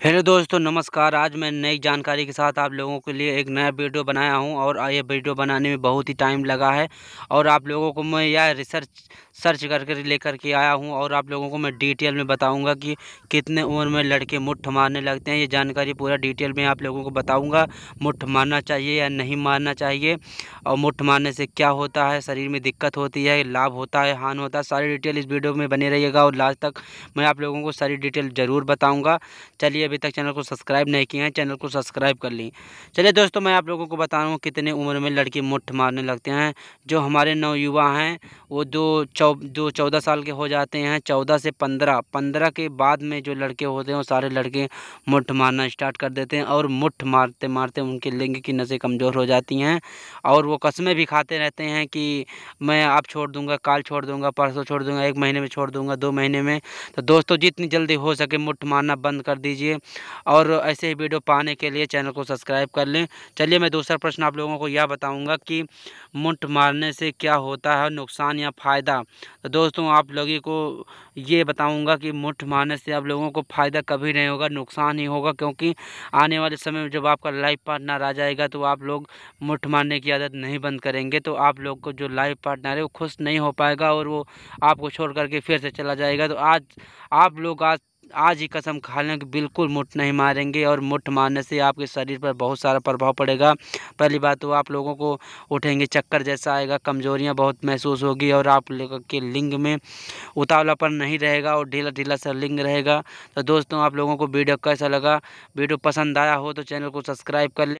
Hello दोस्तों, नमस्कार। आज मैं नई जानकारी के साथ आप लोगों के लिए एक नया वीडियो बनाया हूँ और ये वीडियो बनाने में बहुत ही टाइम लगा है और आप लोगों को मैं यह रिसर्च सर्च करके लेकर के आया हूँ और आप लोगों को मैं डिटेल में बताऊँगा कि कितने उम्र में लड़के मुठ मारने लगते हैं। ये जानकारी पूरा डिटेल में आप लोगों को बताऊँगा मुठ मारना चाहिए या नहीं मारना चाहिए और मुठ मारने से क्या होता है, शरीर में दिक्कत होती है, लाभ होता है, हानि होता है, सारी डिटेल इस वीडियो में बने रहिएगा और लास्ट तक मैं आप लोगों को सारी डिटेल ज़रूर बताऊँगा। चलिए अभी तक चैनल को सब्सक्राइब नहीं किए हैं, चैनल को सब्सक्राइब कर ली। चलिए दोस्तों, मैं आप लोगों को बता रहा हूँ कितने उम्र में लड़की मुठ मारने लगते हैं। जो हमारे नवयुवा हैं, वो दो चौ, दो चौदह साल के हो जाते हैं, चौदह से पंद्रह। पंद्रह के बाद में जो लड़के होते हैं, वो सारे लड़के मुठ मारना स्टार्ट कर देते हैं और मुठ मारते मारते उनके लिंग की नसें कमज़ोर हो जाती हैं और वो कस्में भी खाते रहते हैं कि मैं आप छोड़ दूँगा, काल छोड़ दूँगा, परसों छोड़ दूँगा, एक महीने में छोड़ दूँगा, दो महीने में। तो दोस्तों, जितनी जल्दी हो सके मुठ मारना बंद कर दीजिए। और ऐसे ही वीडियो पाने के लिए चैनल को सब्सक्राइब कर लें। चलिए मैं दूसरा प्रश्न आप लोगों को यह बताऊँगा कि मुठ मारने से क्या होता है, नुकसान या फ़ायदा? तो दोस्तों, आप लोगों को ये बताऊँगा कि मुठ मारने से आप लोगों को फ़ायदा कभी नहीं होगा, नुकसान ही होगा, क्योंकि आने वाले समय में जब आपका लाइफ पार्टनर आ जाएगा तो आप लोग मुठ मारने की आदत नहीं बंद करेंगे तो आप लोग को जो लाइफ पार्टनर है वो खुश नहीं हो पाएगा और वो आपको छोड़ करके फिर से चला जाएगा। तो आज आप लोग आज आज ही कसम खा लें कि बिल्कुल मुठ नहीं मारेंगे और मुठ मारने से आपके शरीर पर बहुत सारा प्रभाव पड़ेगा। पहली बात तो आप लोगों को उठेंगे, चक्कर जैसा आएगा, कमजोरियाँ बहुत महसूस होगी और आप के लिंग में उतावलापन नहीं रहेगा और ढीला ढीला सा लिंग रहेगा। तो दोस्तों, आप लोगों को वीडियो कैसा लगा? वीडियो पसंद आया हो तो चैनल को सब्सक्राइब कर लें।